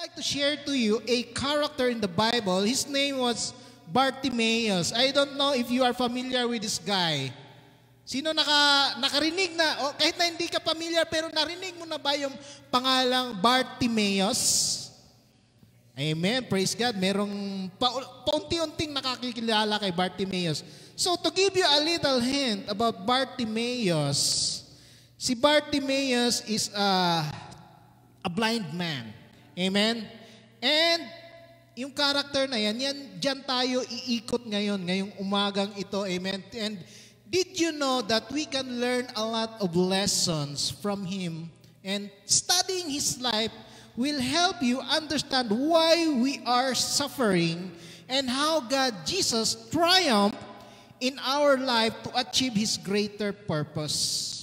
like to share to you a character in the Bible. His name was Bartimaeus. I don't know if you are familiar with this guy. Sino naka, nakarinig na, o kahit na hindi ka familiar, pero narinig mo na ba yung pangalang Bartimaeus? Amen. Praise God. Merong pa, paunti-unting nakakikilala kay Bartimaeus. So to give you a little hint about Bartimaeus, si Bartimaeus is a, a blind man. Amen? And yung character na yan, yan dyan tayo iikot ngayon, ngayong umagang ito. Amen? And did you know that we can learn a lot of lessons from him? And studying his life will help you understand why we are suffering and how God, Jesus, triumphed in our life to achieve His greater purpose.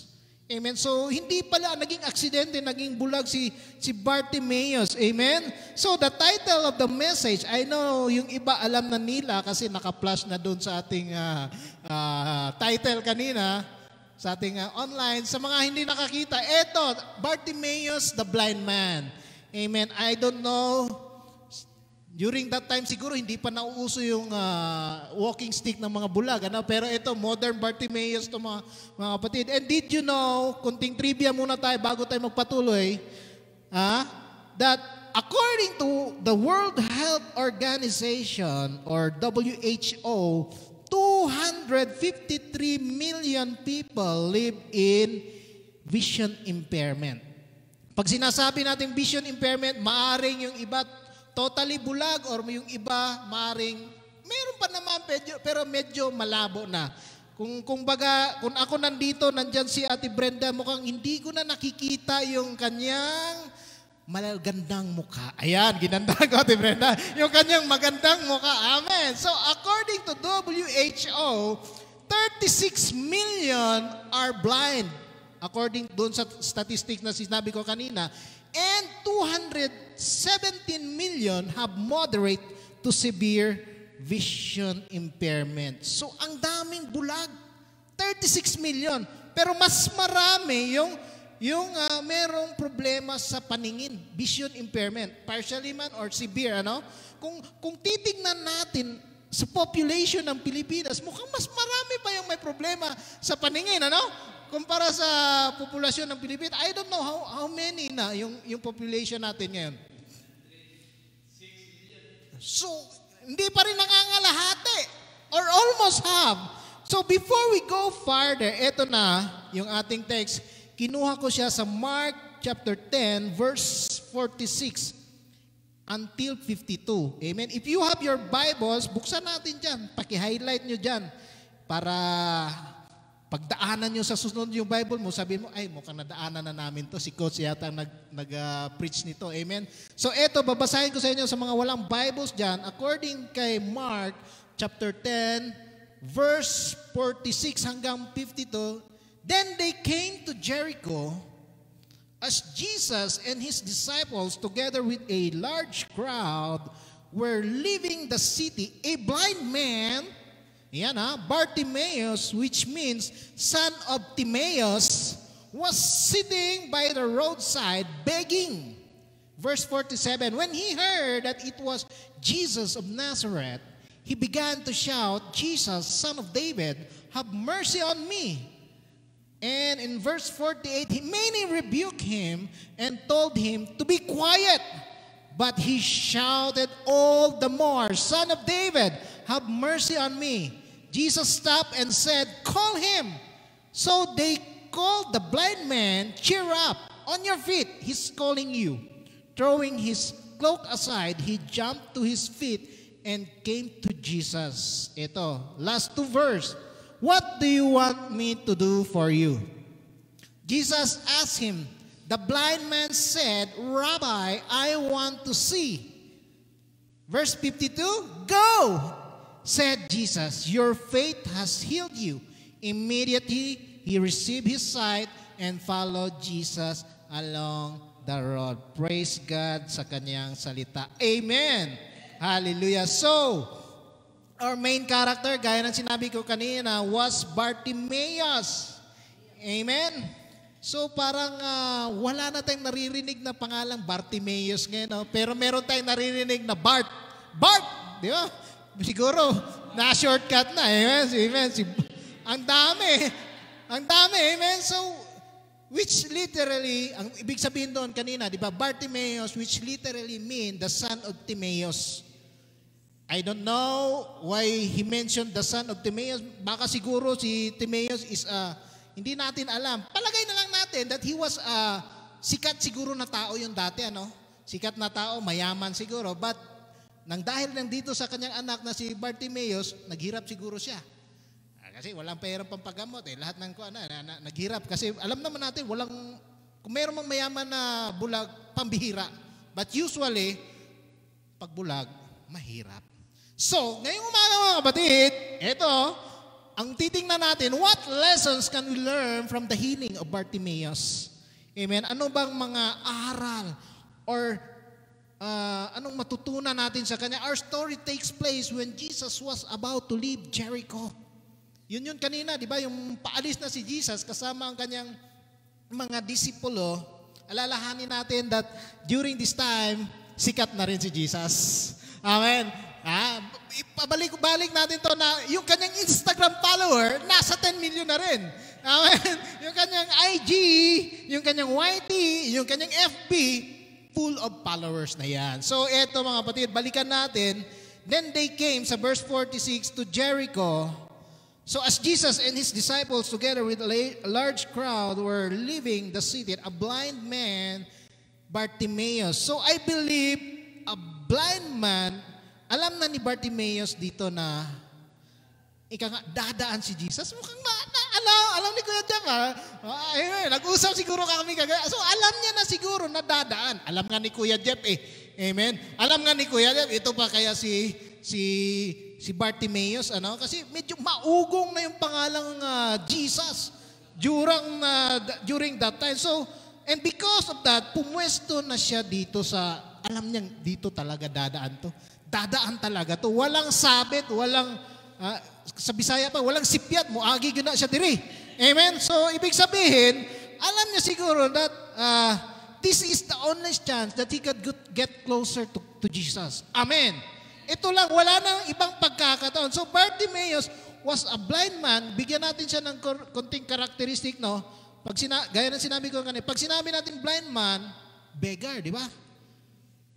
Amen. So, hindi pala naging aksidente, naging bulag si, si Bartimaeus. Amen. So, the title of the message, I know yung iba alam na nila kasi naka-flash na doon sa ating uh, uh, title kanina, sa ating uh, online. Sa mga hindi nakakita, eto, Bartimaeus the blind man. Amen. I don't know During that time siguro hindi pa nauuso yung uh, walking stick ng mga bulag. Ano? Pero ito, modern Bartimaeus to mga, mga kapatid. And did you know, kunting trivia muna tayo bago tayo magpatuloy, ah, that according to the World Health Organization or WHO, 253 million people live in vision impairment. Pag sinasabi natin vision impairment, maaring yung iba totally bulag or yung iba maring meron pa naman medyo, pero medyo malabo na. Kung kung baga, kung ako nandito, nandiyan si Ate Brenda, mukhang hindi ko na nakikita yung kanyang magandang mukha. Ayan, ginanda ko, Ate Brenda. Yung kanyang magandang mukha. Amen. So, according to WHO, 36 million are blind. According doon sa statistic na sinabi ko kanina, and 217 million have moderate to severe vision impairment. So ang daming bulag, 36 million. Pero mas marami yung yung uh, merong problema sa paningin, vision impairment, partially man or severe, ano? Kung kung titingnan natin sa population ng Pilipinas, mukhang mas marami pa yung may problema sa paningin, ano? Kumpara sa populasyon ng Pilipinas, I don't know how, how many na yung, yung population natin ngayon. So, hindi pa rin nangangalahati or almost have. So before we go farther, ito na yung ating text. Kinuha ko siya sa Mark chapter 10 verse 46 until 52. Amen. If you have your Bibles, buksan natin dyan. Paki-highlight nyo dyan para Pagdaanan nyo sa susunod yung Bible mo, sabi mo, ay, mukhang nadaanan na namin to. Si Coach yata nag, nag-preach uh, nito. Amen? So eto, babasahin ko sa inyo sa mga walang Bibles dyan. According kay Mark chapter 10, verse 46 hanggang 52, Then they came to Jericho as Jesus and his disciples together with a large crowd were leaving the city. A blind man yan ha, Bartimaeus, which means son of Timaeus, was sitting by the roadside begging. Verse 47, when he heard that it was Jesus of Nazareth, he began to shout, Jesus, son of David, have mercy on me. And in verse 48, he many rebuked him and told him to be quiet. But he shouted all the more, Son of David, have mercy on me. Jesus stopped and said, Call him. So they called the blind man, Cheer up, on your feet, he's calling you. Throwing his cloak aside, he jumped to his feet and came to Jesus. Ito, last two verse. What do you want me to do for you? Jesus asked him, the blind man said, Rabbi, I want to see. Verse 52, Go! Said Jesus, Your faith has healed you. Immediately, he received his sight and followed Jesus along the road. Praise God sa kanyang salita. Amen! Hallelujah. So, our main character, gaya ng sinabi ko kanina, was Bartimaeus. Amen? So parang uh, wala na tayong naririnig na pangalang Bartimeus ngayon. No? Pero meron tayong naririnig na Bart. Bart! Di ba? Siguro, na-shortcut na. Amen? Amen. Si, ang dami. Ang dami. Amen? So, which literally, ang ibig sabihin doon kanina, di ba? Bartimeus, which literally mean the son of Timaeus. I don't know why he mentioned the son of Timaeus. Baka siguro si Timaeus is a, hindi natin alam. Palagay na lang natin that he was a sikat siguro na tao yung dati, ano? Sikat na tao, mayaman siguro. But nang dahil lang dito sa kanyang anak na si Bartimaeus, naghirap siguro siya. Ah, kasi walang pera pang paggamot eh. Lahat ng kuan na, na, naghirap. Kasi alam naman natin, walang, kung mayroon mang mayaman na bulag, pambihira. But usually, pag bulag, mahirap. So, ngayong umaga mga kapatid, ito, ang titingnan natin, what lessons can we learn from the healing of Bartimaeus? Amen? Ano bang mga aral or uh, anong matutunan natin sa kanya? Our story takes place when Jesus was about to leave Jericho. Yun yun kanina, di ba? Yung paalis na si Jesus kasama ang kanyang mga disipulo, alalahanin natin that during this time, sikat na rin si Jesus. Amen. Ah, ipabalik-balik natin to na yung kanyang Instagram follower, nasa 10 million na rin. Amen. Yung kanyang IG, yung kanyang YT, yung kanyang FB, full of followers na yan. So eto mga kapatid, balikan natin. Then they came sa verse 46 to Jericho. So as Jesus and his disciples together with a large crowd were leaving the city, a blind man, Bartimaeus. So I believe a blind man alam na ni Bartimaeus dito na ika nga, dadaan si Jesus. Mukhang ma, na, alam, ni Kuya Jack ha. Ah, eh, nag-usap siguro kami kagaya. So alam niya na siguro na dadaan. Alam nga ni Kuya Jeff eh. Amen. Alam nga ni Kuya Jeff, ito pa kaya si si si Bartimaeus ano kasi medyo maugong na yung pangalang uh, Jesus during uh, during that time. So and because of that, pumwesto na siya dito sa alam niyang dito talaga dadaan to dadaan talaga to. Walang sabit, walang, uh, sa Bisaya pa, walang sipyat mo, agi na siya diri. Amen? So, ibig sabihin, alam niya siguro that uh, this is the only chance that he could get closer to, to Jesus. Amen. Ito lang, wala nang ibang pagkakataon. So, Bartimaeus was a blind man. Bigyan natin siya ng konting characteristic, no? Pag sina, gaya ng sinabi ko kanina, pag sinabi natin blind man, beggar, di ba?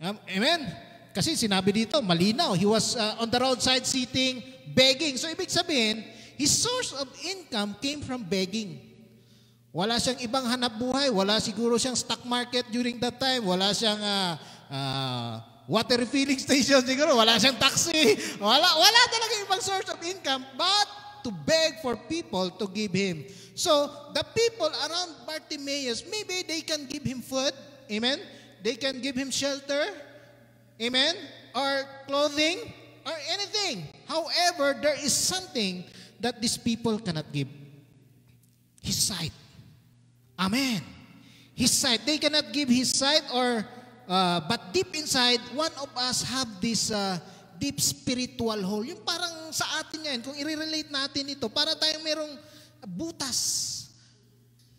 Um, amen? Kasi sinabi dito, malinaw. He was uh, on the roadside sitting, begging. So ibig sabihin, his source of income came from begging. Wala siyang ibang hanap buhay. Wala siguro siyang stock market during that time. Wala siyang uh, uh, water refilling station siguro. Wala siyang taxi. Wala, wala talaga ibang source of income but to beg for people to give him. So, the people around Bartimaeus, maybe they can give him food. Amen? They can give him shelter. Amen? Or clothing, or anything. However, there is something that these people cannot give. His sight. Amen. His sight. They cannot give his sight or, uh, but deep inside, one of us have this uh, deep spiritual hole. Yung parang sa atin yan, kung i-relate natin ito, para tayong merong butas.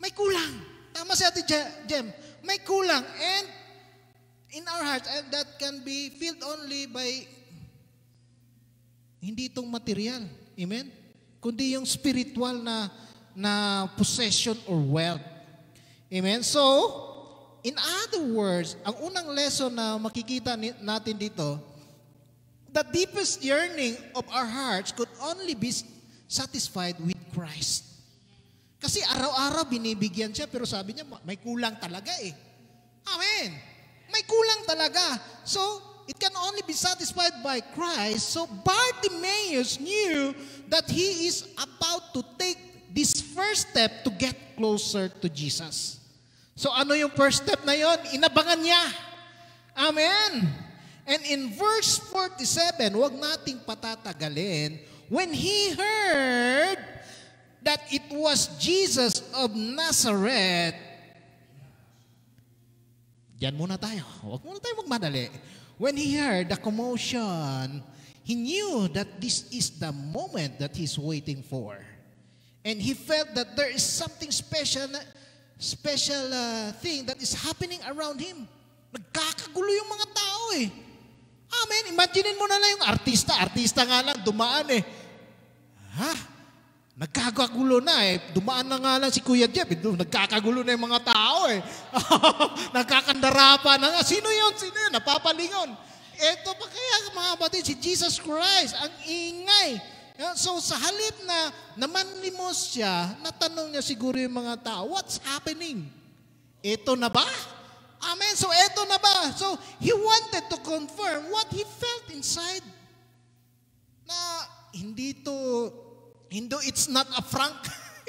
May kulang. Tama si Ate Jem. May kulang. And in our hearts, and that can be filled only by hindi itong material. Amen? Kundi yung spiritual na na possession or wealth. Amen? So, in other words, ang unang lesson na makikita natin dito, the deepest yearning of our hearts could only be satisfied with Christ. Kasi araw-araw binibigyan siya, pero sabi niya, may kulang talaga eh. Amen. May kulang talaga. So, it can only be satisfied by Christ. So, Bartimaeus knew that he is about to take this first step to get closer to Jesus. So, ano yung first step na yon? Inabangan niya. Amen. And in verse 47, wag nating patatagalin, when he heard that it was Jesus of Nazareth, Diyan muna tayo. Huwag muna tayo magmadali. When he heard the commotion, he knew that this is the moment that he's waiting for. And he felt that there is something special special uh, thing that is happening around him. Nagkakagulo yung mga tao eh. Amen. Imaginein mo na lang yung artista. Artista nga lang, dumaan eh. Ha? Nagkakagulo na eh. Dumaan na nga lang si Kuya Jeff. Eh. Nagkakagulo na yung mga tao eh. Nagkakandara na nga. Sino yun? Sino yun? Napapalingon. Ito pa kaya mga kapatid, si Jesus Christ, ang ingay. So sa halip na namanlimos siya, natanong niya siguro yung mga tao, what's happening? Ito na ba? Amen. So ito na ba? So he wanted to confirm what he felt inside. Na hindi to, hindi, it's not a prank.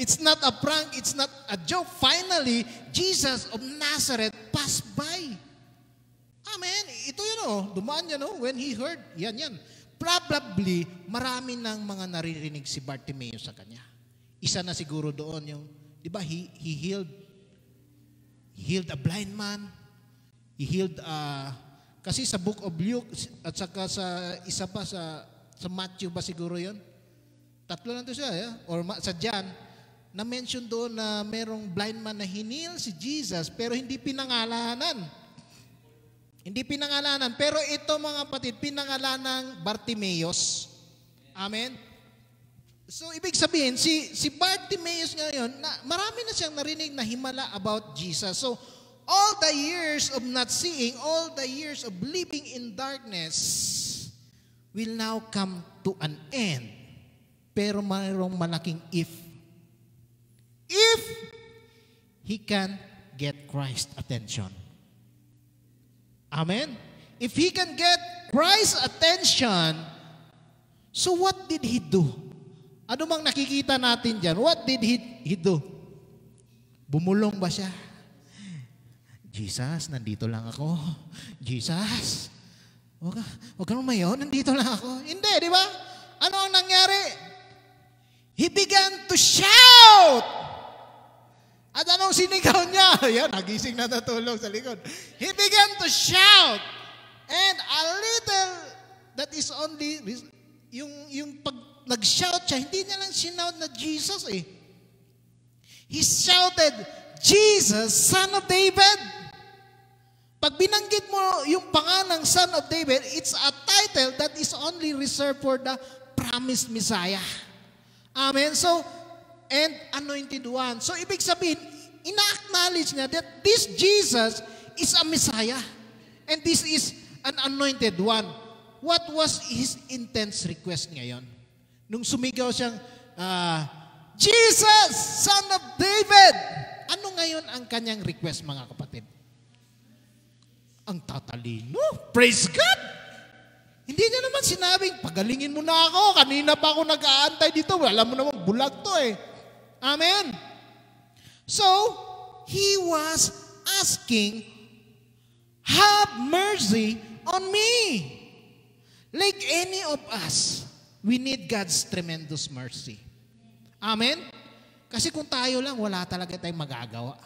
it's not a prank, it's not a joke. Finally, Jesus of Nazareth passed by. Amen. Ito yun oh, dumaan yan oh, when he heard, yan yan. Probably, marami ng mga naririnig si Bartimaeus sa kanya. Isa na siguro doon yung, di ba, he, he healed, he healed a blind man, he healed, uh, kasi sa book of Luke, at saka sa isa pa sa, sa Matthew ba siguro yon Tatlo lang to siya, yeah? or sa John, na-mention doon na merong blind man na hinil si Jesus, pero hindi pinangalanan. Hindi pinangalanan. Pero ito mga kapatid, pinangalanan Bartimeus. Amen? So, ibig sabihin, si, si Bartimeus ngayon, na, marami na siyang narinig na himala about Jesus. So, all the years of not seeing, all the years of living in darkness will now come to an end. Pero mayroong malaking if. If he can get Christ's attention. Amen? If he can get Christ's attention, so what did he do? Ano mang nakikita natin dyan? What did he, he do? Bumulong ba siya? Jesus, nandito lang ako. Jesus, huwag ka, huwag ka mayo, nandito lang ako. Hindi, di ba? Ano ang nangyari? He began to shout! At anong sinigaw niya? Yan, nagising na natulog sa likod. He began to shout. And a little, that is only, yung, yung pag nag-shout siya, hindi niya lang sinout na Jesus eh. He shouted, Jesus, Son of David. Pag binanggit mo yung pangalang Son of David, it's a title that is only reserved for the promised Messiah. Amen? So, and anointed one. So ibig sabihin, ina-acknowledge niya that this Jesus is a Messiah. And this is an anointed one. What was his intense request ngayon? Nung sumigaw siyang, uh, Jesus, Son of David! Ano ngayon ang kanyang request, mga kapatid? Ang tatalino. Praise God! Hindi niya naman sinabing, pagalingin mo na ako. Kanina pa ako nag-aantay dito. Alam mo naman, bulag to eh. Amen. So, he was asking, have mercy on me. Like any of us, we need God's tremendous mercy. Amen? Kasi kung tayo lang, wala talaga tayong magagawa.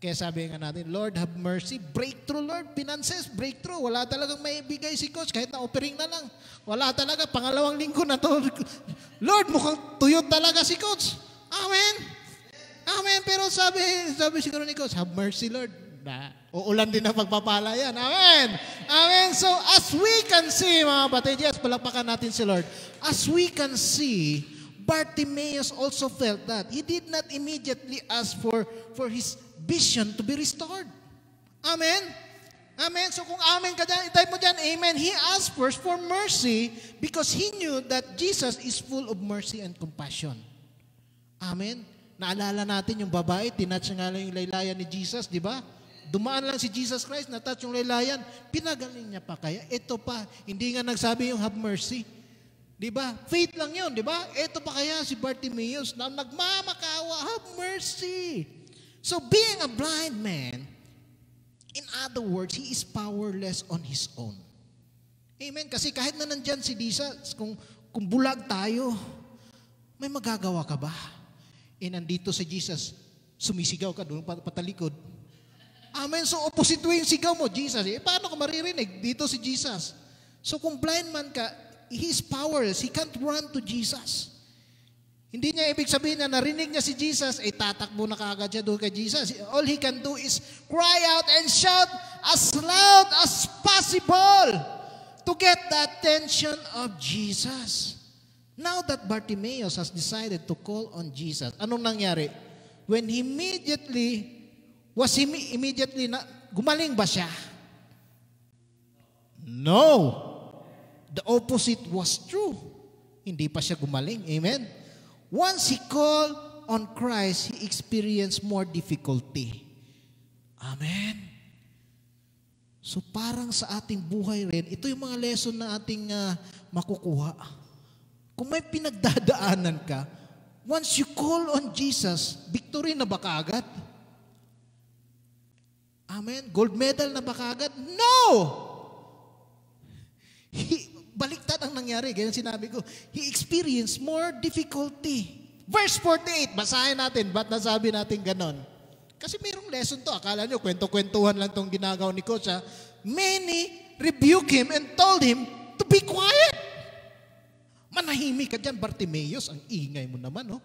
Kaya sabi nga natin, Lord, have mercy. Breakthrough, Lord. Finances, breakthrough. Wala talagang may bigay si Coach. Kahit na offering na lang. Wala talaga. Pangalawang linggo na to. Lord, mukhang tuyot talaga si Coach. Amen. Amen. Pero sabi, sabi siguro ni Coach, have mercy, Lord. Na, uulan din na pagpapala yan. Amen. Amen. So, as we can see, mga kapatid, yes, palakpakan natin si Lord. As we can see, Bartimaeus also felt that. He did not immediately ask for, for his vision to be restored. Amen. Amen. So kung amen ka dyan, itype mo dyan, amen. He asked first for mercy because he knew that Jesus is full of mercy and compassion. Amen? Naalala natin yung babae, tinatch nga lang yung laylayan ni Jesus, di ba? Dumaan lang si Jesus Christ, natouch yung laylayan, pinagaling niya pa kaya. Ito pa, hindi nga nagsabi yung have mercy. Di ba? Faith lang yun, di ba? Ito pa kaya si Bartimaeus na nagmamakawa, have mercy. So being a blind man, in other words, he is powerless on his own. Amen? Kasi kahit na nandyan si Jesus, kung, kung bulag tayo, may magagawa ka ba? eh nandito si Jesus, sumisigaw ka doon patalikod. Amen. So opposite way yung sigaw mo, Jesus. Eh, paano ka maririnig? Dito si Jesus. So kung blind man ka, he is powerless. He can't run to Jesus. Hindi niya ibig sabihin na narinig niya si Jesus, ay tatakbo na kaagad siya doon kay Jesus. All he can do is cry out and shout as loud as possible to get the attention of Jesus. Now that Bartimaeus has decided to call on Jesus, anong nangyari? When he immediately, was he immediately, na, gumaling ba siya? No. The opposite was true. Hindi pa siya gumaling. Amen? Once he called on Christ, he experienced more difficulty. Amen. So parang sa ating buhay rin, ito yung mga lesson na ating uh, makukuha. Kung may pinagdadaanan ka, once you call on Jesus, victory na ba kaagad? Amen? Gold medal na ba kaagad? No! He, baliktad ang nangyari. Ganyan sinabi ko. He experienced more difficulty. Verse 48, basahin natin. Ba't nasabi natin ganon? Kasi mayroong lesson to. Akala nyo, kwento-kwentuhan lang tong ginagawa ni Coach. Ha? Many rebuked him and told him to be quiet. Manahimik ka dyan, Bartimaeus. Ang ingay mo naman, no?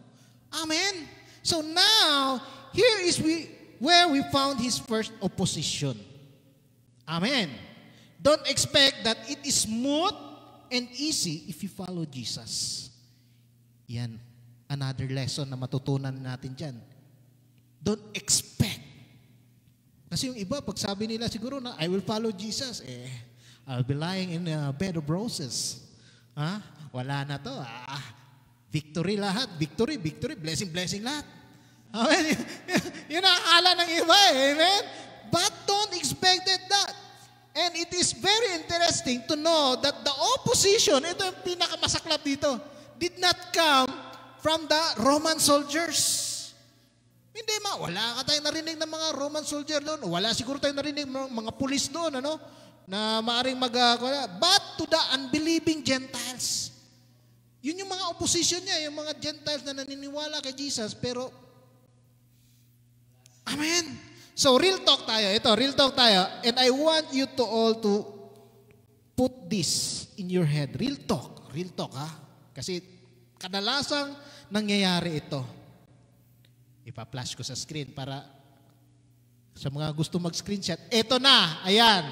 Amen. So now, here is we, where we found his first opposition. Amen. Don't expect that it is smooth and easy if you follow Jesus. Yan. Another lesson na matutunan natin dyan. Don't expect. Kasi yung iba, pag sabi nila siguro na, I will follow Jesus, eh, I'll be lying in a bed of roses. Ha? Wala na to. Ah, victory lahat. Victory, victory. Blessing, blessing lahat. Amen? yun ang akala ng iba eh. Amen? But don't expect that. And it is very interesting to know that the opposition, ito yung pinakamasaklap dito, did not come from the Roman soldiers. Hindi ma, wala ka tayong narinig ng mga Roman soldier doon. Wala siguro tayong narinig ng mga pulis doon, ano? Na maaring mag, uh, but to the unbelieving Gentiles. Yun yung mga opposition niya, yung mga Gentiles na naniniwala kay Jesus, pero, Amen. So, real talk tayo. Ito, real talk tayo. And I want you to all to put this in your head. Real talk. Real talk, ha? Kasi kadalasang nangyayari ito. Ipa-flash ko sa screen para sa mga gusto mag-screenshot. Ito na. Ayan.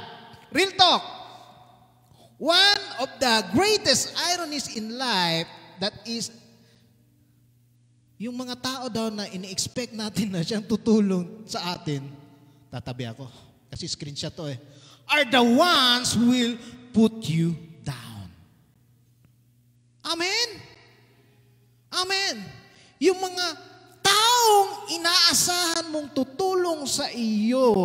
Real talk. One of the greatest ironies in life that is yung mga tao daw na ini-expect natin na siyang tutulong sa atin, tatabi ako. Kasi screenshot to eh. Are the ones who will put you down. Amen? Amen. Yung mga taong inaasahan mong tutulong sa iyo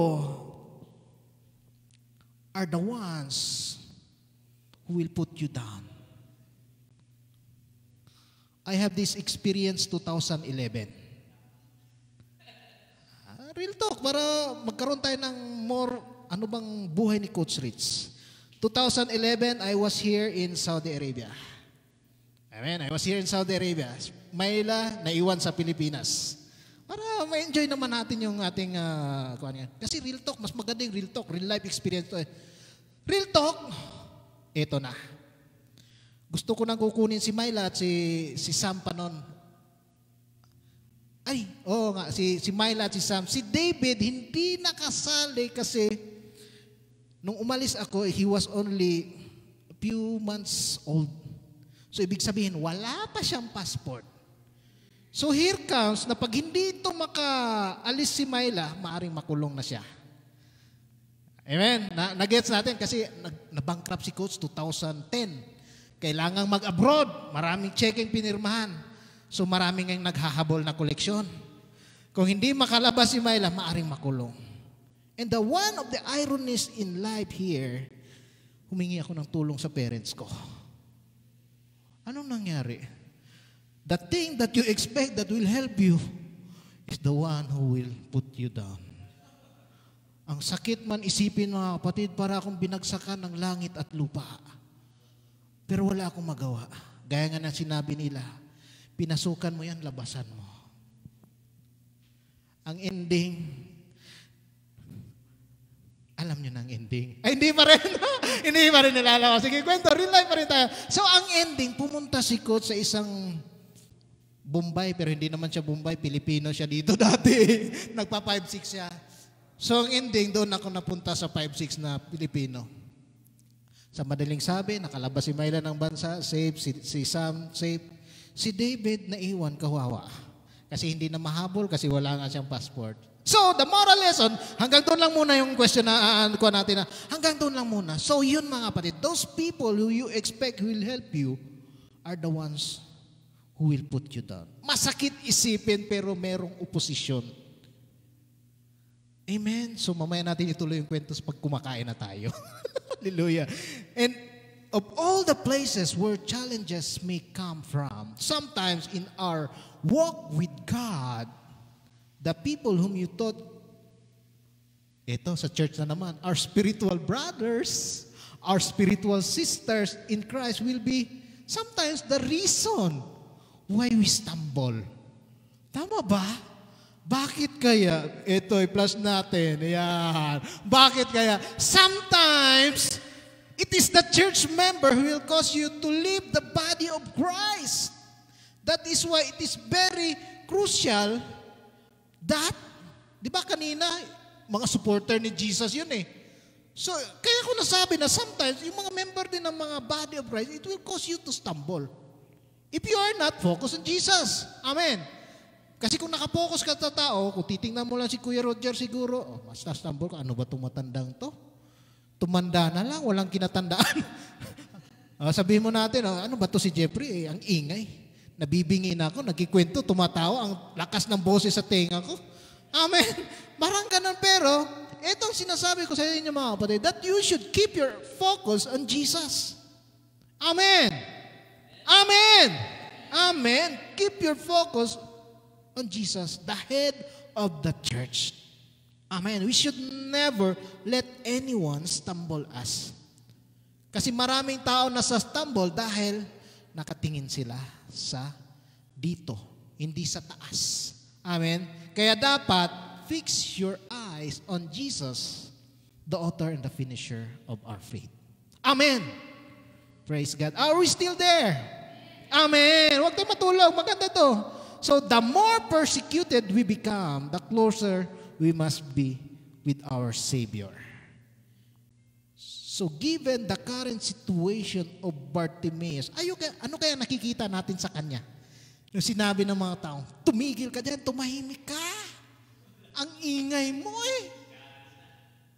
are the ones who will put you down. I have this experience 2011. Ah, real talk, para magkaroon tayo ng more, ano bang buhay ni Coach Rich. 2011, I was here in Saudi Arabia. Amen, I was here in Saudi Arabia. Mayla, naiwan sa Pilipinas. Para ma-enjoy naman natin yung ating, uh. Kasi real talk, mas maganda yung real talk, real life experience eh. Real talk, ito na. Gusto ko nang kukunin si Myla at si, si Sam pa nun. Ay, oo nga, si, si Myla at si Sam. Si David hindi nakasali kasi nung umalis ako, he was only a few months old. So ibig sabihin, wala pa siyang passport. So here comes na pag hindi ito makaalis si Myla, maaring makulong na siya. Amen? Na, nagets natin kasi nag, si coach 2010. Kailangang mag-abroad. Maraming checking pinirmahan. So maraming ngayong naghahabol na koleksyon. Kung hindi makalabas si Myla, maaring makulong. And the one of the ironies in life here, humingi ako ng tulong sa parents ko. Anong nangyari? The thing that you expect that will help you is the one who will put you down. Ang sakit man isipin mga kapatid, para akong binagsakan ng langit at lupa. Pero wala akong magawa. Gaya nga na sinabi nila, pinasukan mo yan, labasan mo. Ang ending, alam nyo na ang ending. Ay, hindi pa rin. hindi pa rin nilalawa. Sige, kwento, real life pa rin tayo. So, ang ending, pumunta si Coach sa isang Bombay, pero hindi naman siya Bombay, Pilipino siya dito dati. Nagpa 5'6 siya. So ang ending, doon ako napunta sa 5'6 na Pilipino. Sa madaling sabi, nakalabas si Myla ng bansa, safe, si, si Sam, safe. Si David, naiwan, kawawa. Kasi hindi na mahabol kasi wala nga siyang passport. So, the moral lesson, hanggang doon lang muna yung question na uh, natin na, hanggang doon lang muna. So, yun mga kapatid, those people who you expect will help you are the ones who will put you down. Masakit isipin pero merong oposisyon. Amen. So mamaya natin ituloy yung kwentos pag kumakain na tayo. Hallelujah. And of all the places where challenges may come from, sometimes in our walk with God, the people whom you thought, ito sa church na naman, our spiritual brothers, our spiritual sisters in Christ will be sometimes the reason why we stumble. Tama ba? Bakit kaya? Ito, plus natin. Ayan. Bakit kaya? Sometimes, it is the church member who will cause you to leave the body of Christ. That is why it is very crucial that, di ba kanina, mga supporter ni Jesus yun eh. So, kaya ko nasabi na sometimes, yung mga member din ng mga body of Christ, it will cause you to stumble. If you are not focused on Jesus. Amen. Kasi kung nakapokus ka sa tao, kung titingnan mo lang si Kuya Roger siguro, oh, mas stumble ka, ano ba tumatandang to? Tumanda na lang, walang kinatandaan. uh, sabihin mo natin, oh, ano ba to si Jeffrey? Eh, ang ingay. Nabibingin ako, nagkikwento, tumatawa, ang lakas ng boses sa tenga ko. Amen. Parang ganun, pero itong sinasabi ko sa inyo mga kapatid, that you should keep your focus on Jesus. Amen. Amen. Amen. Keep your focus on Jesus, the head of the church. Amen. We should never let anyone stumble us. Kasi maraming tao na sa stumble dahil nakatingin sila sa dito, hindi sa taas. Amen. Kaya dapat fix your eyes on Jesus, the author and the finisher of our faith. Amen. Praise God. Are we still there? Amen. Huwag tayo matulog. Maganda to. So the more persecuted we become, the closer we must be with our Savior. So given the current situation of Bartimaeus, ayo, ano kaya nakikita natin sa kanya? Yung sinabi ng mga tao, tumigil ka dyan, tumahimik ka. Ang ingay mo eh.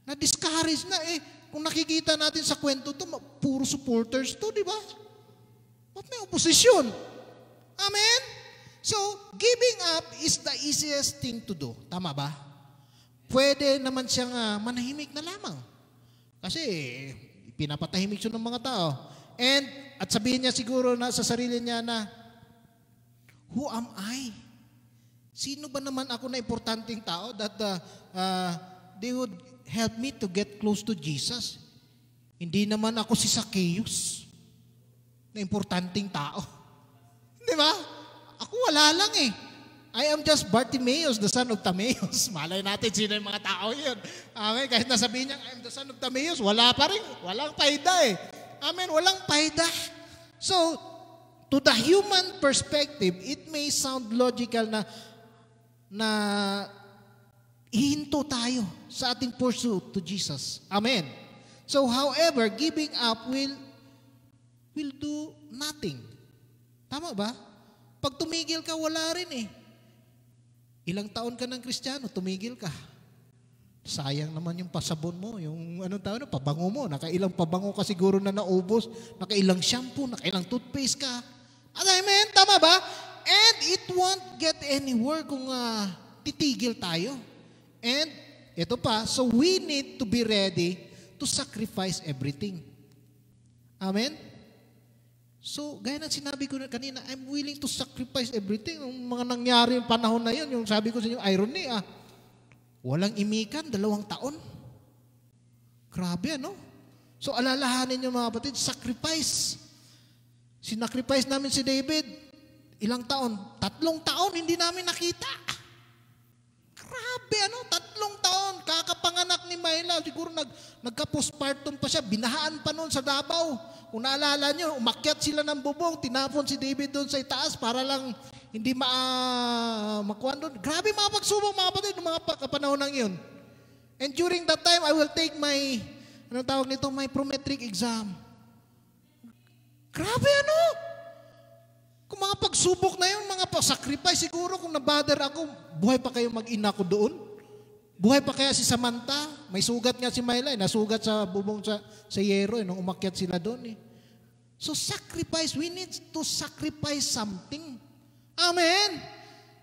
Na-discourage na eh. Kung nakikita natin sa kwento to, puro supporters to, di ba? Ba't may oposisyon? Amen? So, giving up is the easiest thing to do. Tama ba? Pwede naman siyang uh, manahimik na lamang. Kasi pinapatahimik siya ng mga tao. And at sabihin niya siguro na sa sarili niya na, Who am I? Sino ba naman ako na importanteng tao that uh, uh, they would help me to get close to Jesus? Hindi naman ako si Zacchaeus na importanteng tao. Di ba? Ako wala lang eh. I am just Bartimaeus, the son of Timaeus. Malay natin sino yung mga tao yun. Amen. Kahit nasabihin niya, I am the son of Timaeus, wala pa rin. Walang paida eh. Amen. Walang paida. So, to the human perspective, it may sound logical na na ihinto tayo sa ating pursuit to Jesus. Amen. So, however, giving up will will do nothing. Tama ba? Pag tumigil ka, wala rin eh. Ilang taon ka ng kristyano, tumigil ka. Sayang naman yung pasabon mo, yung anong tawag na, pabango mo. Nakailang pabango ka siguro na naubos, nakailang shampoo, nakailang toothpaste ka. Amen, tama ba? And it won't get anywhere kung uh, titigil tayo. And ito pa, so we need to be ready to sacrifice everything. Amen? So, gaya ng sinabi ko kanina, I'm willing to sacrifice everything. Yung mga nangyari yung panahon na yun, yung sabi ko sa inyo, irony ah. Walang imikan, dalawang taon. Grabe ano? So, alalahanin niyo mga kapatid, sacrifice. Sinacrifice namin si David, ilang taon? Tatlong taon, hindi namin nakita. Grabe ano, tatlong taon, kakapanganak ni Myla, siguro nag, nagka-postpartum pa siya, binahaan pa noon sa Davao. Kung naalala nyo, umakyat sila ng bubong, tinapon si David doon sa itaas para lang hindi ma, uh, makuha doon. Grabe mga pagsubok mga kapatid, mga panahon ng yun. And during that time, I will take my, anong tawag nito, my prometric exam. Grabe ano? Kung mga pagsubok na yun, mga sacrifice, siguro kung nabother ako, buhay pa kayo mag-ina ko doon? Buhay pa kaya si Samantha? May sugat nga si Myla, eh. nasugat sa bubong sa, sa yero, eh, nung umakyat sila doon. Eh. So sacrifice, we need to sacrifice something. Amen?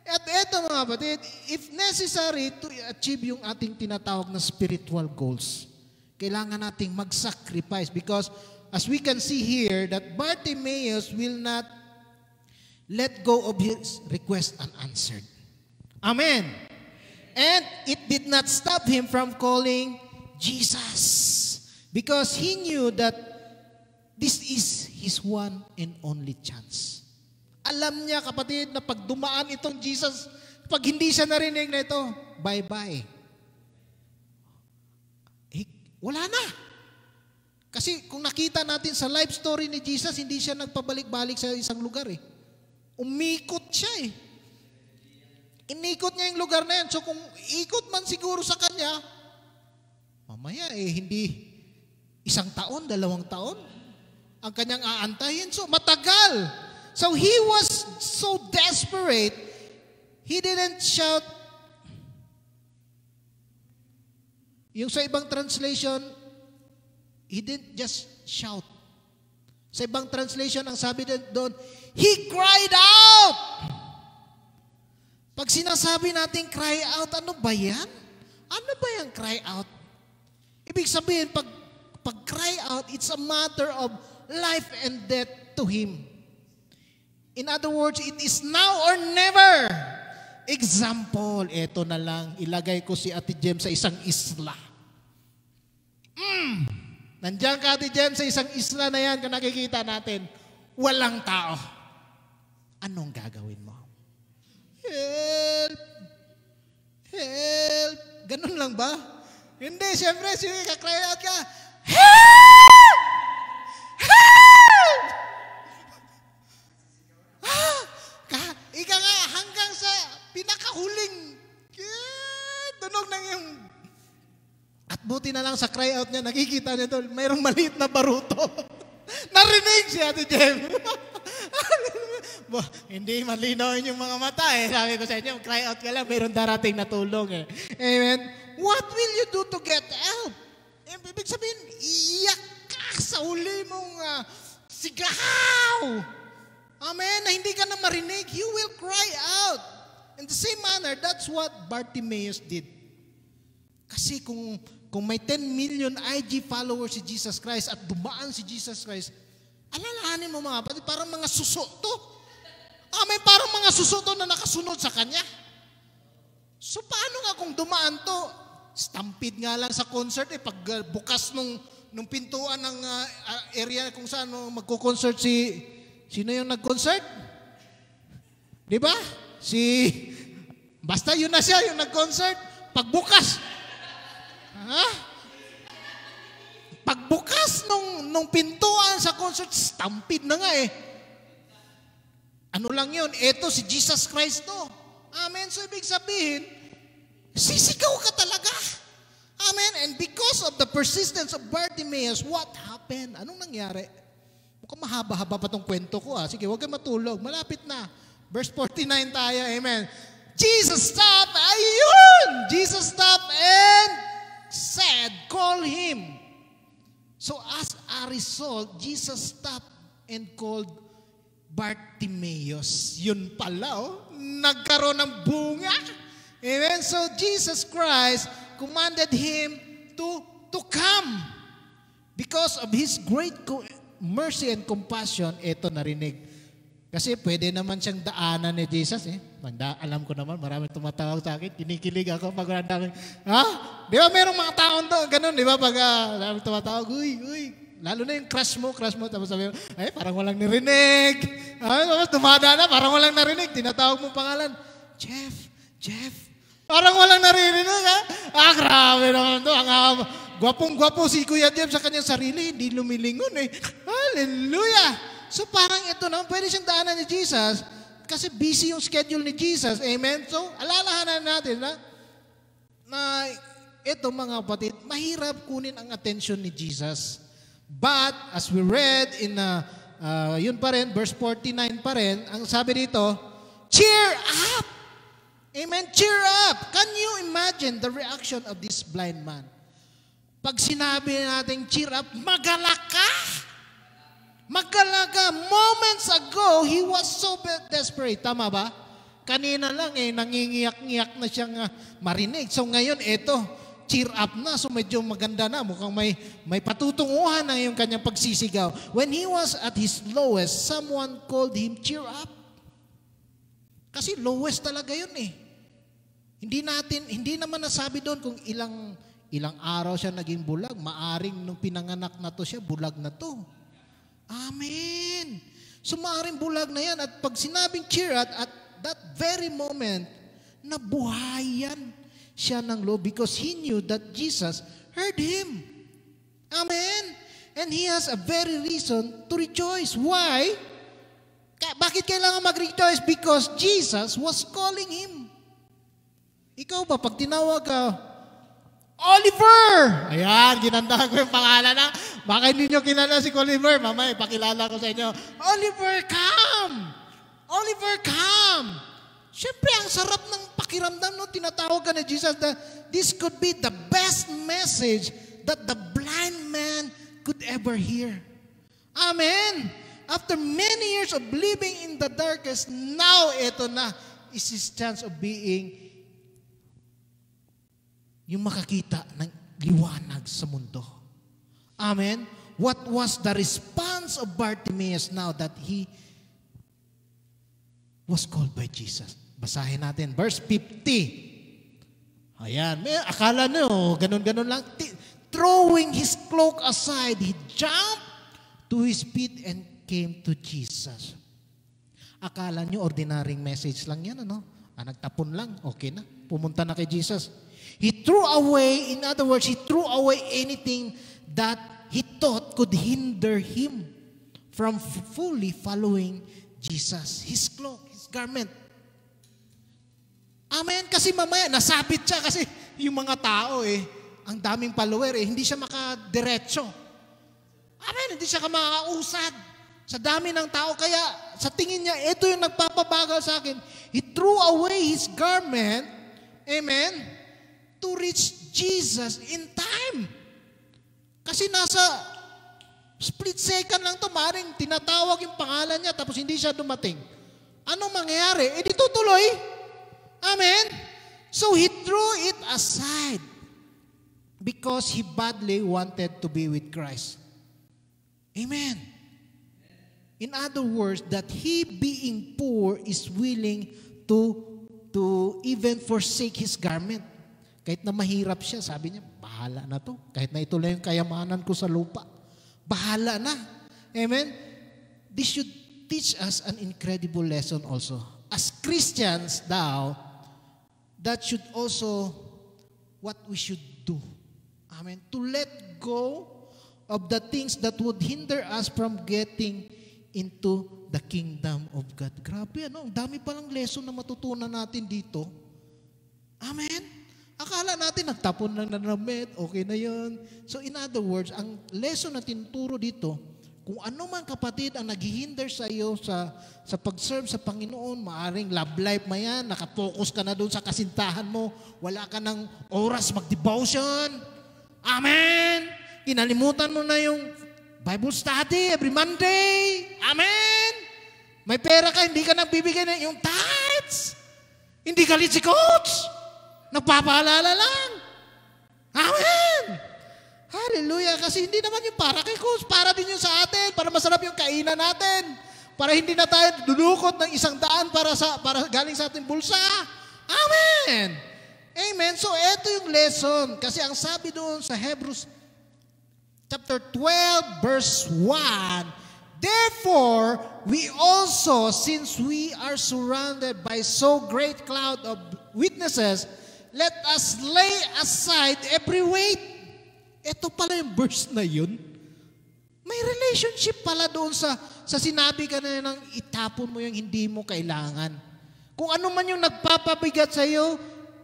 At eto mga kapatid, if necessary to achieve yung ating tinatawag na spiritual goals, kailangan nating mag-sacrifice because as we can see here that Bartimaeus will not let go of his request unanswered. Amen. And it did not stop him from calling Jesus because he knew that this is his one and only chance. Alam niya kapatid na pag dumaan itong Jesus, pag hindi siya narinig na ito, bye-bye. Eh, wala na. Kasi kung nakita natin sa life story ni Jesus, hindi siya nagpabalik-balik sa isang lugar eh. Umikot siya eh. Inikot niya yung lugar na yan. So kung ikot man siguro sa kanya, mamaya eh, hindi isang taon, dalawang taon, ang kanyang aantayin. So matagal. So he was so desperate, he didn't shout. Yung sa ibang translation, he didn't just shout. Sa ibang translation, ang sabi doon, he cried out. Pag sinasabi natin cry out, ano ba yan? Ano ba yung cry out? Ibig sabihin, pag, pag cry out, it's a matter of life and death to Him. In other words, it is now or never. Example, eto na lang, ilagay ko si Ate Jem sa isang isla. Mm. Nandiyan ka, Ate Jem, sa isang isla na yan, kung nakikita natin, walang tao. Anong gagawin mo? Help! Help! Ganun lang ba? Hindi, siyempre, sige, kakry out ka. Help! Help! Ka, ika nga, hanggang sa pinakahuling, eh, tunog ng yung at buti na lang sa cry out niya, nakikita niya doon, mayroong maliit na baruto. Narinig si Ate Jem. Bo, hindi malinaw yung mga mata eh. Sabi ko sa inyo, cry out ka lang, mayroong darating na tulong eh. Amen? What will you do to get help? Ibig sabihin, iyak ka sa uli mong uh, sigaw. Amen. Na hindi ka na marinig, you will cry out. In the same manner, that's what Bartimaeus did. Kasi kung, kung may 10 million IG followers si Jesus Christ at dumaan si Jesus Christ, alalahanin mo mga kapatid, parang mga suso to. Amen, parang mga suso to na nakasunod sa kanya. So paano nga kung dumaan to? Stampede nga lang sa concert eh, pag uh, bukas nung, nung pintuan ng uh, area kung saan no, magko-concert si Sino yung nag-concert? Di ba? Si, basta yun na siya, yung nag-concert. Pagbukas. Ha? Pagbukas nung, nung pintuan sa concert, stampede na nga eh. Ano lang yun? Ito si Jesus Christ to. Amen. So ibig sabihin, sisigaw ka talaga. Amen. And because of the persistence of Bartimaeus, what happened? Anong nangyari? Mukhang mahaba-haba pa tong kwento ko ah. Sige, huwag kang matulog. Malapit na. Verse 49 tayo. Amen. Jesus stopped. Ayun! Jesus stopped and said, call him. So as a result, Jesus stopped and called Bartimaeus. Yun pala, oh. Nagkaroon ng bunga. Amen. So Jesus Christ commanded him to to come because of his great mercy and compassion, ito narinig. Kasi pwede naman siyang daanan ni Jesus eh. Manda, alam ko naman, marami tumatawag sa akin. Kinikilig ako pag ha? Di ba merong mga taon to, ganun, di ba? Pag uh, tumatawag, uy, uy. Lalo na yung crush mo, crush mo. Tapos sabi mo, ay, parang walang narinig. Ay, tapos tumada na, parang walang narinig. Tinatawag mo pangalan, Jeff, Jeff. Parang walang narinig, ha? Ah, grabe naman to. Ang, uh, Gwapong-gwapo si Kuya Jeff sa kanyang sarili, hindi lumilingon eh. Hallelujah! So parang ito naman, pwede siyang daanan ni Jesus kasi busy yung schedule ni Jesus. Amen? So, alalahanan natin na, na ito mga kapatid, mahirap kunin ang attention ni Jesus. But, as we read in, uh, uh, yun pa rin, verse 49 pa rin, ang sabi dito, cheer up! Amen? Cheer up! Can you imagine the reaction of this blind man? Pag sinabi natin cheer up, magalak ka! Magkalaga, moments ago, he was so desperate. Tama ba? Kanina lang eh, nangingiyak-ngiyak na siyang marinig. So ngayon, eto, cheer up na. So medyo maganda na. Mukhang may, may patutunguhan na yung kanyang pagsisigaw. When he was at his lowest, someone called him cheer up. Kasi lowest talaga yun eh. Hindi natin, hindi naman nasabi doon kung ilang ilang araw siya naging bulag. Maaring nung pinanganak na to siya, bulag na to. Amen. So maaaring bulag na yan. At pag sinabing cheer at, at that very moment, nabuhayan siya ng Lord because he knew that Jesus heard him. Amen. And he has a very reason to rejoice. Why? Bakit kailangan mag-rejoice? Because Jesus was calling him. Ikaw ba, pag tinawag ka, Oliver! Ayan, ginanda ko yung pangalan na. Baka hindi nyo kilala si Oliver. Mamaya, ipakilala ko sa inyo. Oliver, come! Oliver, come! Siyempre, ang sarap ng pakiramdam no, tinatawag ka ni Jesus that this could be the best message that the blind man could ever hear. Amen! After many years of living in the darkness, now ito na is his chance of being yung makakita ng liwanag sa mundo. Amen? What was the response of Bartimaeus now that he was called by Jesus? Basahin natin. Verse 50. Ayan. May, akala nyo, ganun-ganun lang. Throwing his cloak aside, he jumped to his feet and came to Jesus. Akala nyo, ordinaryong message lang yan, ano? Ah, nagtapon lang, okay na. Pumunta na kay Jesus. He threw away, in other words, he threw away anything that he thought could hinder him from fully following Jesus. His cloak, his garment. Amen. Kasi mamaya, nasabit siya kasi yung mga tao eh, ang daming follower eh, hindi siya makadiretso. Amen. Hindi siya makakausad sa dami ng tao. Kaya sa tingin niya, ito yung nagpapabagal sa akin. He threw away his garment. Amen to reach Jesus in time. Kasi nasa split second lang to, maring tinatawag yung pangalan niya tapos hindi siya dumating. Anong mangyayari? Eh di tutuloy. Amen? So he threw it aside because he badly wanted to be with Christ. Amen. In other words, that he being poor is willing to to even forsake his garment. Kahit na mahirap siya, sabi niya, bahala na to. Kahit na ito lang yung kayamanan ko sa lupa. Bahala na. Amen? This should teach us an incredible lesson also. As Christians daw, that should also what we should do. Amen. To let go of the things that would hinder us from getting into the kingdom of God. Grabe, ano? Ang dami palang lesson na matutunan natin dito. Amen? Akala natin nagtapon lang ng damit, okay na yun. So in other words, ang lesson na tinuturo dito, kung ano man kapatid ang naghihinder sa iyo sa, sa pag-serve sa Panginoon, maaring love life mo yan, nakapokus ka na doon sa kasintahan mo, wala ka ng oras mag-devotion. Amen! Inalimutan mo na yung Bible study every Monday. Amen! May pera ka, hindi ka nagbibigay na yung tithes. Hindi ka si coach. Nagpapaalala lang. Amen! Hallelujah! Kasi hindi naman yung para kay Coach, para din yung sa atin, para masarap yung kainan natin. Para hindi na tayo dudukot ng isang daan para sa para galing sa ating bulsa. Amen! Amen. So, ito yung lesson. Kasi ang sabi doon sa Hebrews chapter 12, verse 1, Therefore, we also, since we are surrounded by so great cloud of witnesses, let us lay aside every weight. Ito pala yung verse na yun. May relationship pala doon sa, sa sinabi ka na ng itapon mo yung hindi mo kailangan. Kung ano man yung nagpapabigat sa iyo,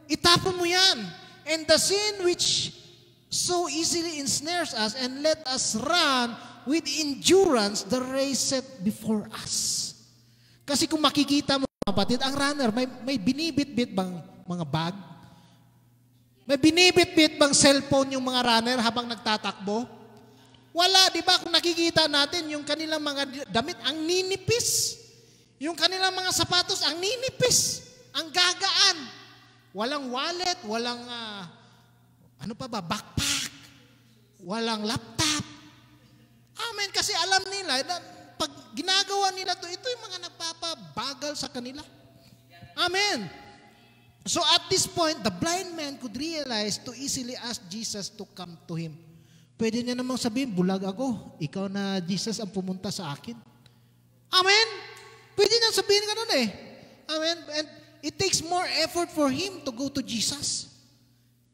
itapon mo yan. And the sin which so easily ensnares us and let us run with endurance the race set before us. Kasi kung makikita mo, kapatid, ang runner, may, may binibit-bit bang mga bag? May binibit-bit bang cellphone yung mga runner habang nagtatakbo? Wala, di ba? Kung nakikita natin, yung kanilang mga damit, ang ninipis. Yung kanilang mga sapatos, ang ninipis. Ang gagaan. Walang wallet, walang, uh, ano pa ba, backpack. Walang laptop. Amen. Kasi alam nila, na pag ginagawa nila to, ito yung mga nagpapabagal sa kanila. Amen. So at this point, the blind man could realize to easily ask Jesus to come to him. Pwede niya namang sabihin, bulag ako. Ikaw na Jesus ang pumunta sa akin. Amen? Pwede niya sabihin ganun eh. Amen? And it takes more effort for him to go to Jesus.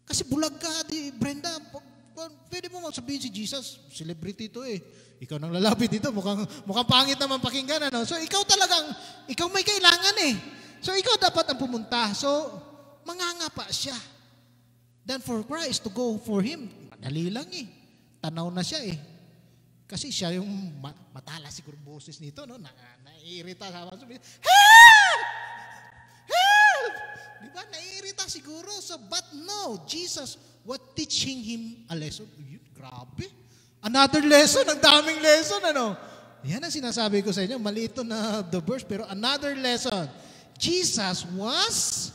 Kasi bulag ka, di Brenda. Pwede mo sabihin si Jesus, celebrity ito eh. Ikaw nang lalapit dito, mukhang, mukhang pangit naman pakinggan. Ano? So ikaw talagang, ikaw may kailangan eh. So ikaw dapat ang pumunta. So, manganga pa siya. Then for Christ to go for him, madali lang eh tanaw na siya eh. Kasi siya yung matala siguro boses nito, no? Na, naiirita sa mga Help! Help! Di ba? Naiirita siguro. So, but no, Jesus was teaching him a lesson. Yun, grabe. Another lesson, ang daming lesson, ano? Yan ang sinasabi ko sa inyo. Malito na the verse, pero another lesson. Jesus was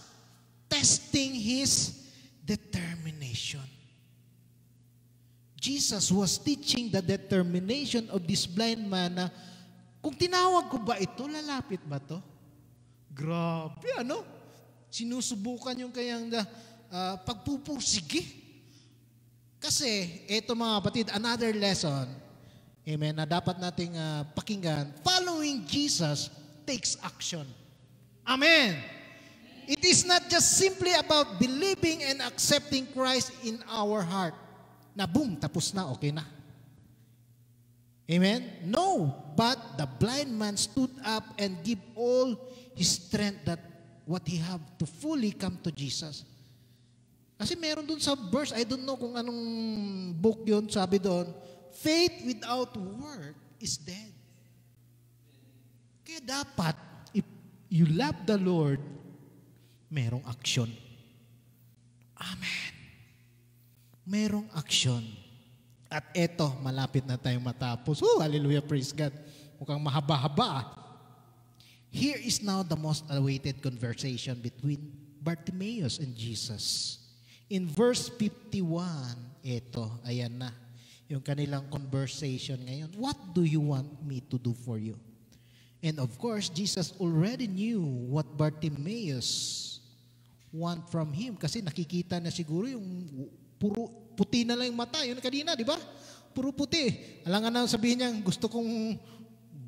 testing his determination. Jesus was teaching the determination of this blind man na kung tinawag ko ba ito, lalapit ba to? Grabe, ano? Sinusubukan yung kayang uh, pagpupursige. Kasi, ito mga kapatid, another lesson, amen, na dapat nating uh, pakinggan, following Jesus takes action. Amen. It is not just simply about believing and accepting Christ in our heart na boom, tapos na, okay na. Amen? No, but the blind man stood up and give all his strength that what he have to fully come to Jesus. Kasi meron dun sa verse, I don't know kung anong book yun, sabi doon, faith without work is dead. Kaya dapat, you love the Lord, merong aksyon. Amen merong aksyon. At eto, malapit na tayong matapos. Oh, hallelujah, praise God. Mukhang mahaba-haba. Here is now the most awaited conversation between Bartimaeus and Jesus. In verse 51, eto, ayan na, yung kanilang conversation ngayon. What do you want me to do for you? And of course, Jesus already knew what Bartimaeus want from him kasi nakikita na siguro yung puro puti na lang yung mata. Yun kanina, di ba? Puro puti. Alam nga na sabihin niya, gusto kong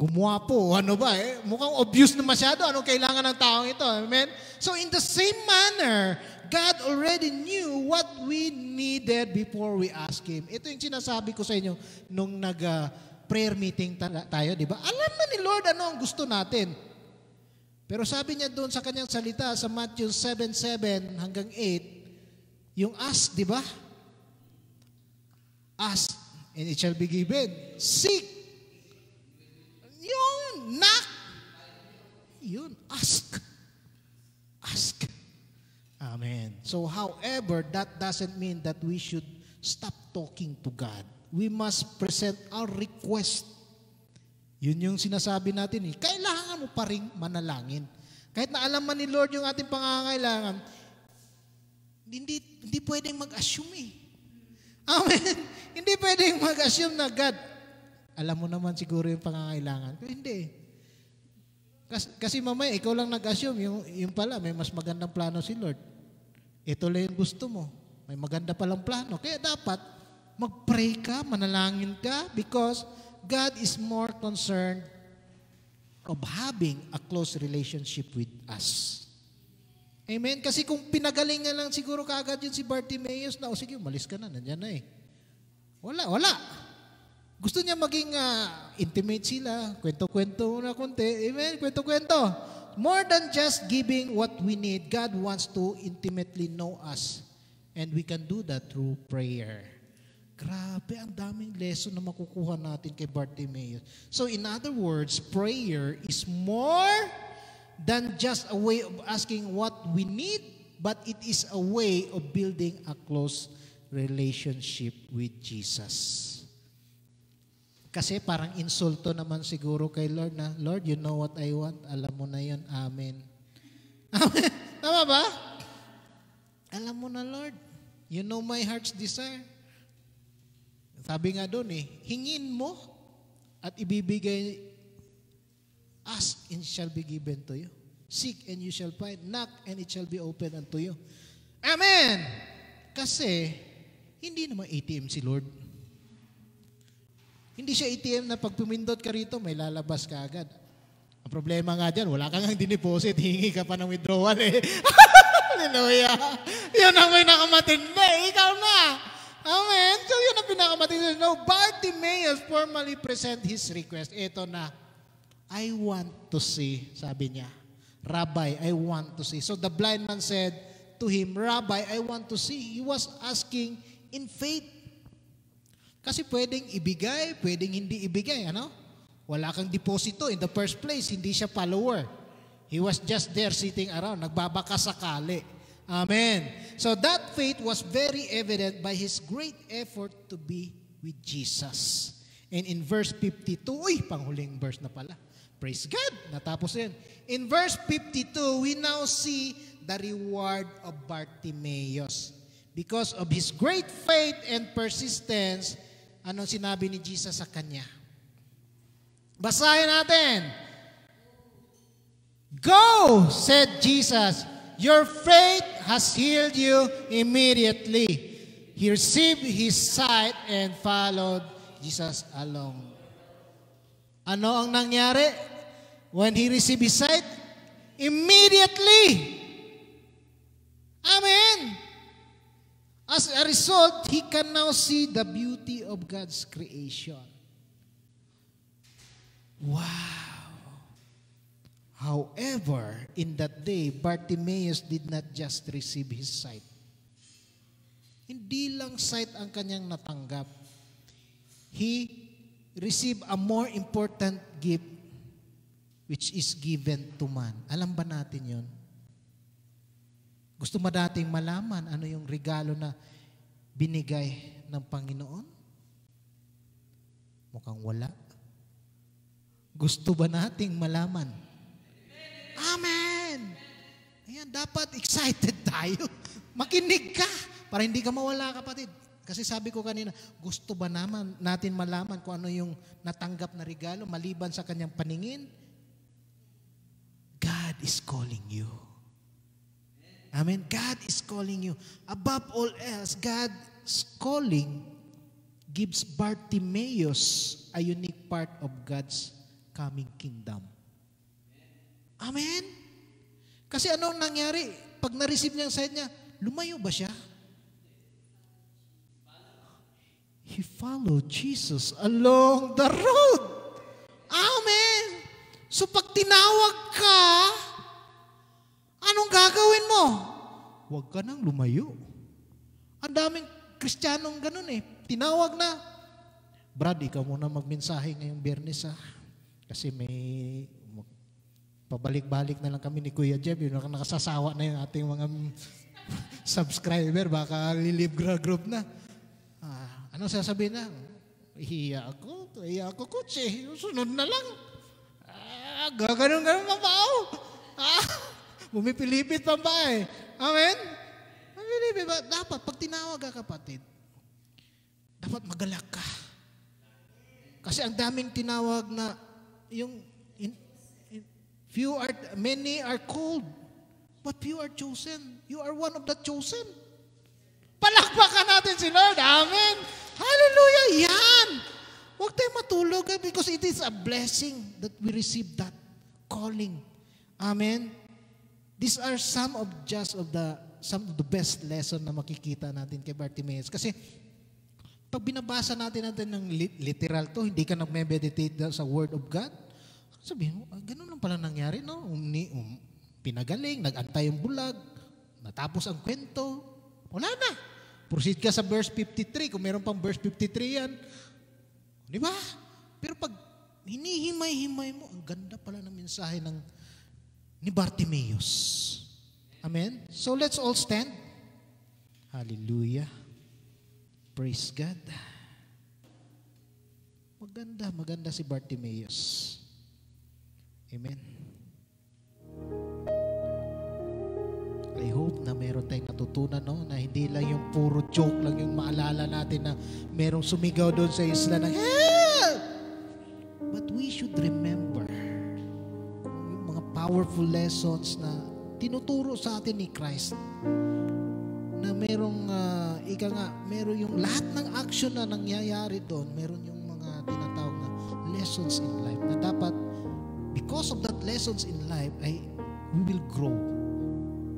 gumawa po. Ano ba eh? Mukhang obvious na masyado. Anong kailangan ng taong ito? Amen? So in the same manner, God already knew what we needed before we ask Him. Ito yung sinasabi ko sa inyo nung nag uh, prayer meeting tayo, di ba? Alam na ni Lord ano ang gusto natin. Pero sabi niya doon sa kanyang salita sa Matthew 7:7 hanggang 8, yung ask, di ba? Ask, and it shall be given. Seek. Yun, knock. Yun, ask. Ask. Amen. So however, that doesn't mean that we should stop talking to God. We must present our request. Yun yung sinasabi natin eh. Kailangan mo pa rin manalangin. Kahit na alam man ni Lord yung ating pangangailangan, hindi, hindi pwedeng mag-assume eh. Amen. hindi pwedeng mag-assume na God, alam mo naman siguro yung pangangailangan. Pero hindi. Kasi, kasi mamaya, ikaw lang nag-assume, yung, yung pala, may mas magandang plano si Lord. Ito lang yung gusto mo. May maganda palang plano. Kaya dapat, mag-pray ka, manalangin ka, because God is more concerned of having a close relationship with us. Amen? Kasi kung pinagalingan lang siguro kaagad yun si Bartimaeus na, o sige, umalis ka na, nandyan na eh. Wala, wala. Gusto niya maging uh, intimate sila, kwento-kwento na konti. Amen? Kwento-kwento. More than just giving what we need, God wants to intimately know us. And we can do that through prayer. Grabe, ang daming lesson na makukuha natin kay Bartimaeus. So in other words, prayer is more than just a way of asking what we need, but it is a way of building a close relationship with Jesus. Kasi parang insulto naman siguro kay Lord na, Lord, you know what I want. Alam mo na yun. Amen. Amen. Tama ba? Alam mo na, Lord. You know my heart's desire. Sabi nga doon eh, hingin mo at ibibigay, ask and shall be given to you. Seek and you shall find. Knock and it shall be opened unto you. Amen! Kasi, hindi naman ATM si Lord. Hindi siya ATM na pag pumindot ka rito, may lalabas ka agad. Ang problema nga dyan, wala kang diniposit, hingi ka pa ng withdrawal eh. Hallelujah. Yun ang may nakamatindi. Ikaw na. Amen. So yun ang pinakamatindi. No, Bartimaeus formally present his request. Ito na. I want to see, sabi niya. Rabbi, I want to see. So the blind man said to him, Rabbi, I want to see. He was asking in faith. Kasi pwedeng ibigay, pwedeng hindi ibigay, ano? Wala kang deposito in the first place, hindi siya follower. He was just there sitting around, nagbabaka sakali. Amen. So that faith was very evident by his great effort to be with Jesus. And in verse 52, uy, panghuling verse na pala. Praise God. Natapos yan. In verse 52, we now see the reward of Bartimaeus. Because of his great faith and persistence, Anong sinabi ni Jesus sa kanya? Basahin natin. Go, said Jesus. Your faith has healed you immediately. He received his sight and followed Jesus along. Ano ang nangyari? When he received his sight, immediately. Amen. As a result, he can now see the beauty of God's creation. Wow! However, in that day, Bartimaeus did not just receive his sight. Hindi lang sight ang kanyang natanggap. He received a more important gift which is given to man. Alam ba natin yon? Gusto mo malaman ano yung regalo na binigay ng Panginoon? Mukhang wala. Gusto ba nating malaman? Amen! Ayan, dapat excited tayo. Makinig ka para hindi ka mawala kapatid. Kasi sabi ko kanina, gusto ba naman natin malaman kung ano yung natanggap na regalo maliban sa kanyang paningin? God is calling you. Amen. God is calling you. Above all else, God's calling gives Bartimaeus a unique part of God's coming kingdom. Amen. Kasi ano nangyari? Pag na-receive niya ang sight niya, lumayo ba siya? He followed Jesus along the road. Amen. So pag tinawag ka, Anong gagawin mo? Huwag ka nang lumayo. Ang daming kristyanong ganun eh. Tinawag na. Brad, ikaw muna magmensahe ngayong biyernes ha. Kasi may pabalik-balik na lang kami ni Kuya Jeb. Yung nakasasawa na yung ating mga subscriber. Baka lilib group na. Ah, ano sasabihin na? Ihiya ako. Ihiya ako, kutsi. Sunod na lang. Ah, gaganon-ganon pa ba? Ah, Bumipilipit pa ba eh? Amen? Bumipilipit ba? Dapat, pag tinawag ka kapatid, dapat magalak ka. Kasi ang daming tinawag na yung few are, many are called, but few are chosen. You are one of the chosen. Palakpakan natin si Lord. Amen. Hallelujah. Yan. Huwag tayo matulog eh, because it is a blessing that we receive that calling. Amen. These are some of just of the some of the best lesson na makikita natin kay Bartimaeus. Kasi Pag binabasa natin natin ng literal to, hindi ka nag-meditate sa Word of God, sabihin mo, ah, ganun lang pala nangyari, no? Um, um, pinagaling, nag-antay yung bulag, natapos ang kwento, wala na. Proceed ka sa verse 53, kung meron pang verse 53 yan. Di ba? Pero pag hinihimay-himay mo, ang ganda pala ng mensahe ng ni Bartimaeus. Amen? So let's all stand. Hallelujah. Praise God. Maganda, maganda si Bartimaeus. Amen. I hope na meron tayong natutunan, no? Na hindi lang yung puro joke lang yung maalala natin na merong sumigaw doon sa isla ng help! But we should remember yung mga powerful lessons na tinuturo sa atin ni Christ na merong uh, ika nga, meron yung lahat ng action na nangyayari doon, meron yung mga tinatawag na lessons in life na dapat because of that lessons in life ay we will grow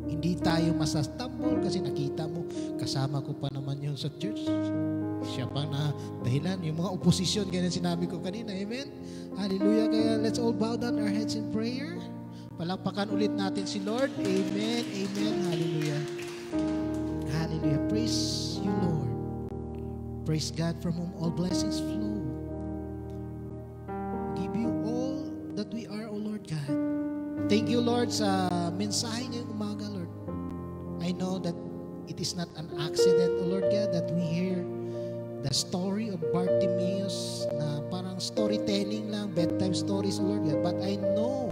hindi tayo masastumble kasi nakita mo, kasama ko pa naman yun sa church. Siya pa na dahilan. Yung mga oposisyon, ganyan sinabi ko kanina. Amen? Hallelujah. Kaya let's all bow down our heads in prayer. Palakpakan ulit natin si Lord. Amen. Amen. Hallelujah. Hallelujah. Praise you, Lord. Praise God from whom all blessings flow. Thank you, Lord, sa mensahe ngayong umaga, Lord. I know that it is not an accident, O Lord God, that we hear the story of Bartimaeus na parang storytelling lang, bedtime stories, O Lord God. But I know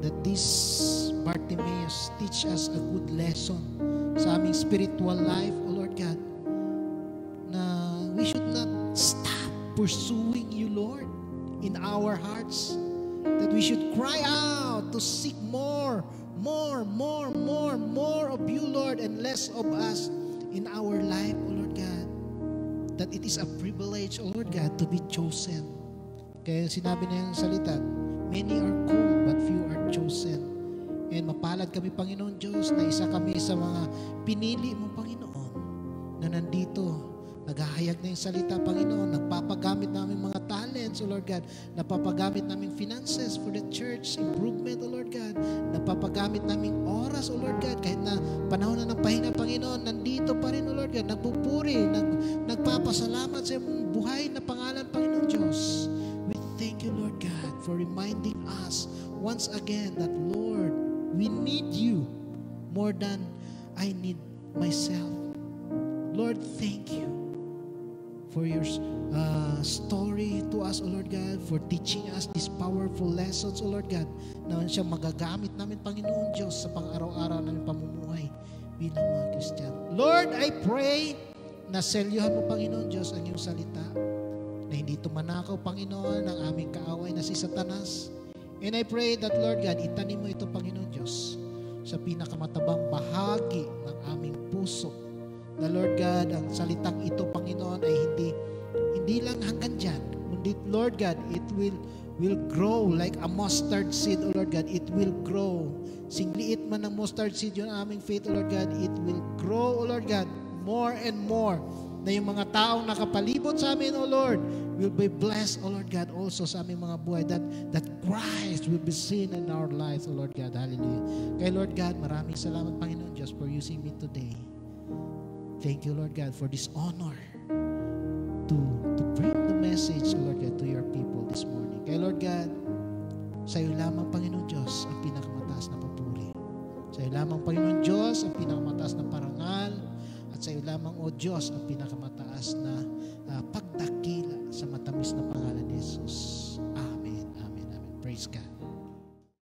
that this Bartimaeus teach us a good lesson sa aming spiritual life, O Lord God, na we should not stop pursuing you, Lord, in our hearts. We should cry out to seek more more, more, more, more of you, Lord, and less of us in our life, O Lord God. That it is a privilege, O Lord God, to be chosen. Kaya sinabi na yung salita, many are called, but few are chosen. And mapalad kami, Panginoon Diyos, na isa kami sa mga pinili mo, Panginoon, na nandito Naghahayag na yung salita, Panginoon. Nagpapagamit namin mga talents, O Lord God. Napapagamit namin finances for the church, improvement, O Lord God. Napapagamit namin oras, O Lord God. Kahit na panahon na ng pahinga, Panginoon, nandito pa rin, O Lord God. Nagpupuri, nag, nagpapasalamat sa iyong buhay na pangalan, Panginoon Diyos. We thank you, Lord God, for reminding us once again that, Lord, we need you more than I need myself. Lord, thank you for your uh, story to us, O Lord God, for teaching us these powerful lessons, O Lord God, na siya magagamit namin, Panginoon Diyos, sa pang-araw-araw namin pamumuhay bilang mga Kristiyan. Lord, I pray na selyuhan mo, Panginoon Diyos, ang iyong salita, na hindi tumanakaw, Panginoon, ang aming kaaway na si Satanas. And I pray that, Lord God, itanim mo ito, Panginoon Diyos, sa pinakamatabang bahagi ng aming puso na Lord God, ang salitang ito, Panginoon, ay hindi hindi lang hanggang dyan. Kundi, Lord God, it will will grow like a mustard seed, O Lord God. It will grow. Singliit man ng mustard seed yung aming faith, O Lord God. It will grow, O Lord God, more and more na yung mga taong nakapalibot sa amin, O Lord, will be blessed, O Lord God, also sa aming mga buhay that, that Christ will be seen in our lives, O Lord God. Hallelujah. Kay Lord God, maraming salamat, Panginoon Diyos, for using me today. Thank you, Lord God, for this honor to, to bring the message, Lord God, to your people this morning. Kaya Lord God, sa iyo lamang, Panginoon Diyos, ang pinakamataas na papuri. Sa iyo lamang, Panginoon Diyos, ang pinakamataas na parangal. At sa iyo lamang, O Diyos, ang pinakamataas na uh, pagdakila sa matamis na pangalan ni Jesus. Amen, amen, amen. Praise God.